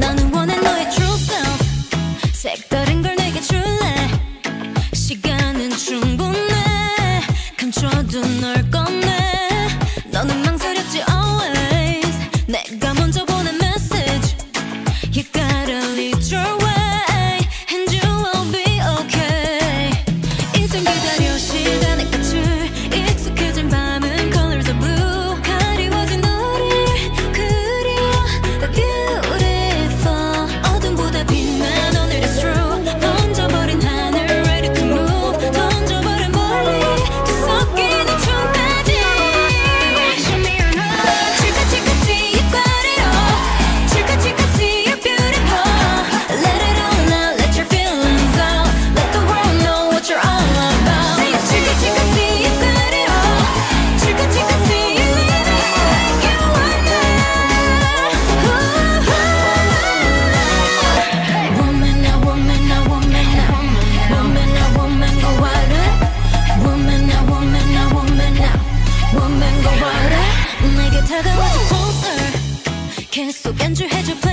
나는 원해 너의 true self 색다른 걸 내게 줄래 시간은 충분해 감춰둔 널 꺼내 너는 망설였지 always 내가 먼저 보낸 message You gotta lead your way and you will be okay 이젠 기다려 시간의 끝 so 感觉 hit your